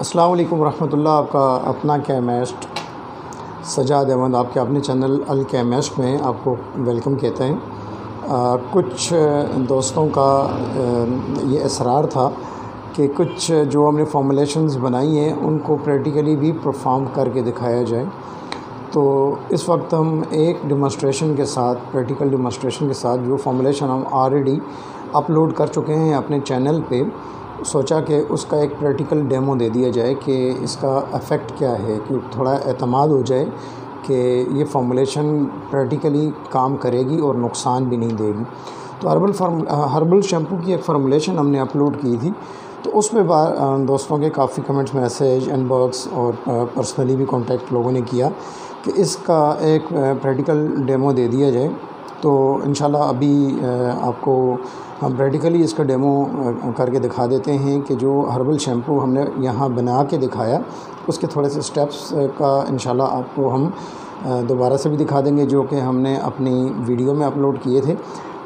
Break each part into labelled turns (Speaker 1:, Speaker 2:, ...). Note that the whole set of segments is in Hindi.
Speaker 1: अस्सलाम वालेकुम आपका अपना कैमेस्ट सजाद अहमद आपके अपने चैनल अल कैमेस्ट में आपको वेलकम कहते हैं। आ, कुछ दोस्तों का ये इसरार था कि कुछ जो हमने फॉर्मुलेशंस बनाई हैं उनको प्रैक्टिकली भी परफॉर्म करके दिखाया जाए। तो इस वक्त हम एक डिमॉन्स्ट्रेशन के साथ प्रैक्टिकल डिमॉन्स्ट्रेशन के साथ जो फॉर्मुलेशन हम ऑलरेडी अपलोड कर चुके हैं अपने चैनल पे सोचा कि उसका एक प्रैक्टिकल डेमो दे दिया जाए कि इसका इफ़ेक्ट क्या है, कि थोड़ा अतमाद हो जाए कि ये फॉर्मुलेशन प्रैक्टिकली काम करेगी और नुकसान भी नहीं देगी। तो हर्बल फार्म हर्बल शैम्पू की एक फार्मूलेशन हमने अपलोड की थी। तो उसमें दोस्तों के काफ़ी कमेंट्स मैसेज इनबॉक्स और पर्सनली भी कांटेक्ट लोगों ने किया कि इसका एक प्रैक्टिकल डेमो दे दिया जाए। तो इन अभी आपको हम प्रैक्टिकली इसका डेमो करके दिखा देते हैं कि जो हर्बल शैम्पू हमने यहाँ बना के दिखाया, उसके थोड़े से स्टेप्स का इन आपको हम दोबारा से भी दिखा देंगे, जो कि हमने अपनी वीडियो में अपलोड किए थे।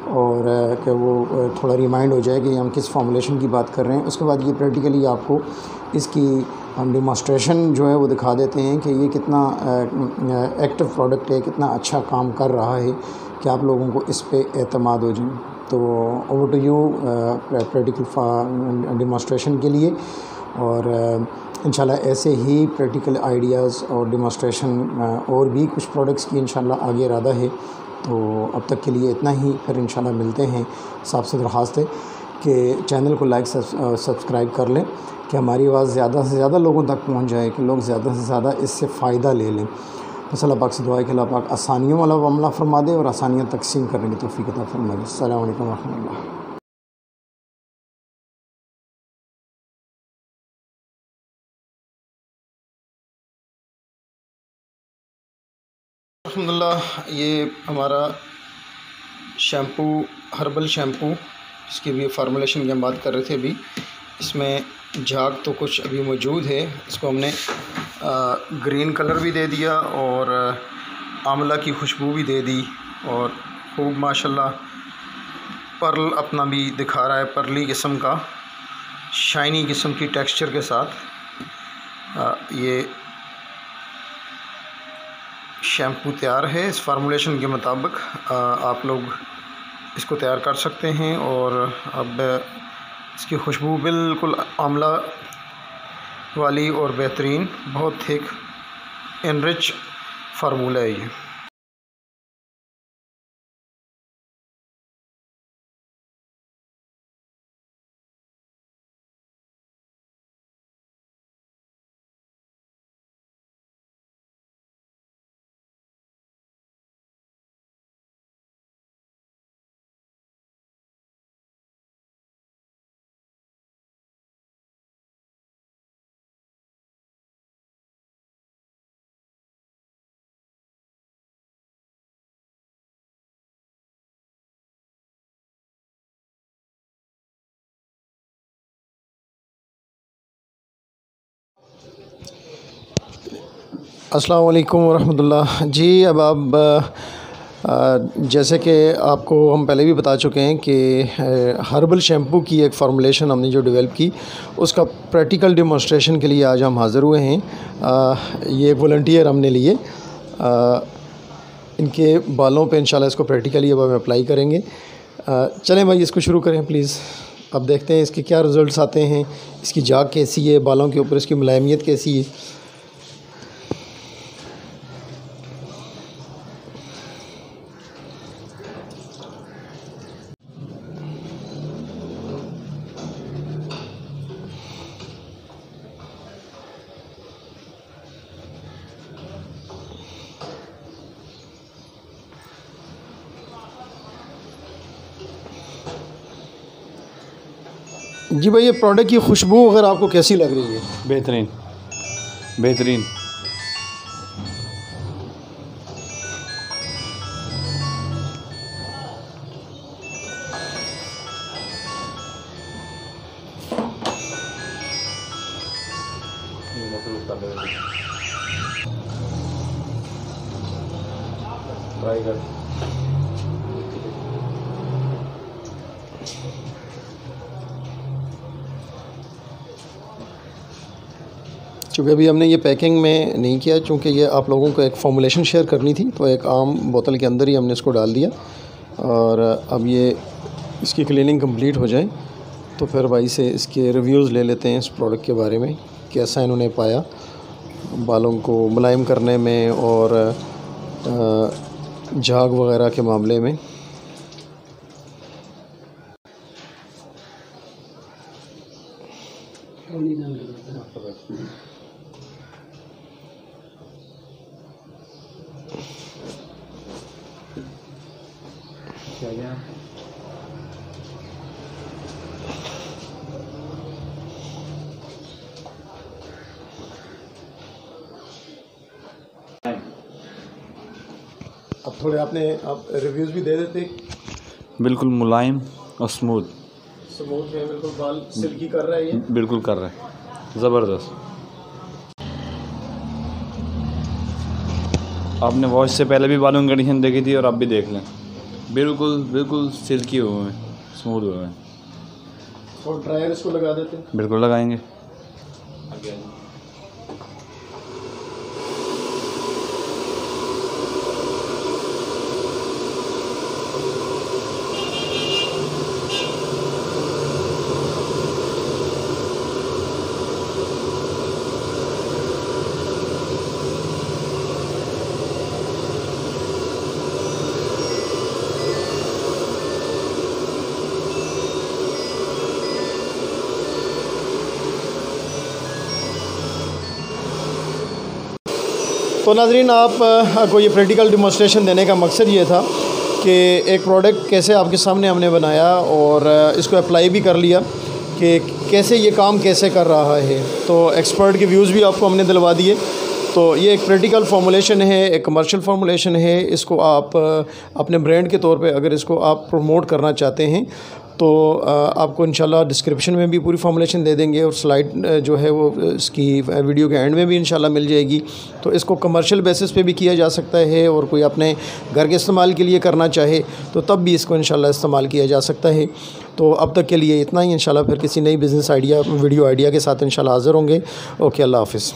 Speaker 1: और कि वो थोड़ा रिमाइंड हो जाए कि हम किस फॉर्मूलेशन की बात कर रहे हैं। उसके बाद ये प्रैक्टिकली आपको इसकी हम डिमॉन्स्ट्रेशन जो है वो दिखा देते हैं कि ये कितना एक्टिव प्रोडक्ट है, कितना अच्छा काम कर रहा है। कि आप लोगों को इस पर अतमाद हो जाए तो over to you practical demonstration के लिए। और इंशाल्लाह ऐसे ही प्रैक्टिकल आइडियाज़ और डिमॉन्स्ट्रेशन और भी कुछ प्रोडक्ट्स की इंशाल्लाह आगे इरादा है। तो अब तक के लिए इतना ही। फिर इंशाल्लाह मिलते हैं। साफ़ से दरख्वास्त है कि चैनल को लाइक सब्सक्राइब कर लें कि हमारी आवाज़ ज़्यादा से ज़्यादा लोगों तक पहुँच जाए, कि लोग ज़्यादा से ज़्यादा इससे फ़ायदा ले लें। बस अल्लाह पाक से दुआ कि अल्लाह पाक आसानियों वाला मामला फरमा दे और आसानियाँ तकसीम करने की तोफ़ी अता फरमा दे अल्लाम वरहमल्ला अलहमदिल्ला ये हमारा शैम्पू हर्बल शैम्पू इसकी भी फार्मूलेशन की हम बात कर रहे थे अभी इसमें झाग तो कुछ अभी मौजूद है। इसको हमने आ, ग्रीन कलर भी दे दिया और आंवला की खुशबू भी दे दी और खूब माशाल्लाह पर्ल अपना भी दिखा रहा है पर्ली किस्म का शाइनी किस्म की टेक्सचर के साथ। आ, ये शैम्पू तैयार है इस फार्मूलेशन के मुताबिक आप लोग इसको तैयार कर सकते हैं और अब इसकी खुशबू बिल्कुल आमला वाली और बेहतरीन बहुत थिक एनरिच फार्मूला है ये। अस्सलाम वालेकुम जी अब आप जैसे कि आपको हम पहले भी बता चुके हैं कि हर्बल शैम्पू की एक फार्मूलेशन हमने जो डेवलप की उसका प्रैक्टिकल डेमोस्ट्रेशन के लिए आज हम हाज़िर हुए हैं। आ, ये वॉल्टियर हमने लिए। इनके बालों पे इंशाल्लाह इसको प्रैक्टिकली अब हम अप्लाई करेंगे। चलें भाई इसको शुरू करें प्लीज़ अब देखते हैं इसके क्या रिज़ल्ट आते हैं इसकी जाग कैसी है बालों के ऊपर इसकी मुलायमियत कैसी है। जी भाई, ये प्रोडक्ट की खुशबू अगर आपको कैसी लग रही है?
Speaker 2: बेहतरीन। बेहतरीन। ट्राई कर।
Speaker 1: चूँकि अभी हमने ये पैकिंग में नहीं किया, चूँकि ये आप लोगों को एक फॉर्मुलेशन शेयर करनी थी तो एक आम बोतल के अंदर ही हमने इसको डाल दिया। और अब ये इसकी क्लीनिंग कंप्लीट हो जाए तो फिर भाई से इसके रिव्यूज़ ले लेते हैं इस प्रोडक्ट के बारे में, कैसा इन्होंने पाया, बालों को मुलायम करने में और झाग वगैरह के मामले में। अब थोड़े आपने आप रिव्यूज़ भी दे देते?
Speaker 2: बिल्कुल मुलायम और स्मूथ
Speaker 1: स्मूथ है बिल्कुल बाल सिल्की कर रहा है ये।
Speaker 2: बिल्कुल कर रहे हैं। ज़बरदस्त। आपने वॉइस से पहले भी बालों की कंडीशन देखी थी और अब भी देख लें। बिल्कुल बिल्कुल सिल्की हुए हैं स्मूथ हुए हैं।
Speaker 1: और ड्रायर इसको लगा देते हैं।
Speaker 2: बिल्कुल लगाएँगे।
Speaker 1: तो नाजरीन, आप को ये प्रैक्टिकल डिमॉन्स्ट्रेशन देने का मकसद ये था कि एक प्रोडक्ट कैसे आपके सामने हमने बनाया और इसको अप्लाई भी कर लिया कि कैसे ये काम कैसे कर रहा है। तो एक्सपर्ट के व्यूज़ भी आपको हमने दिलवा दिए। तो ये एक प्रैक्टिकल फार्मूलेशन है, एक कमर्शियल फार्मूलेशन है। इसको आप अपने ब्रांड के तौर पे अगर इसको आप प्रमोट करना चाहते हैं तो आपको इंशाल्लाह डिस्क्रिप्शन में भी पूरी फार्मूलेशन दे देंगे और स्लाइड जो है वो इसकी वीडियो के एंड में भी इंशाल्लाह मिल जाएगी। तो इसको कमर्शियल बेसिस पे भी किया जा सकता है और कोई अपने घर के इस्तेमाल के लिए करना चाहे तो तब भी इसको इंशाल्लाह इस्तेमाल किया जा सकता है। तो अब तक के लिए इतना ही, इंशाल्लाह फिर किसी नई बिज़नेस आइडिया वीडियो आइडिया के साथ इंशाल्लाह हाज़िर होंगे। ओके, अल्लाह हाफ़िज़।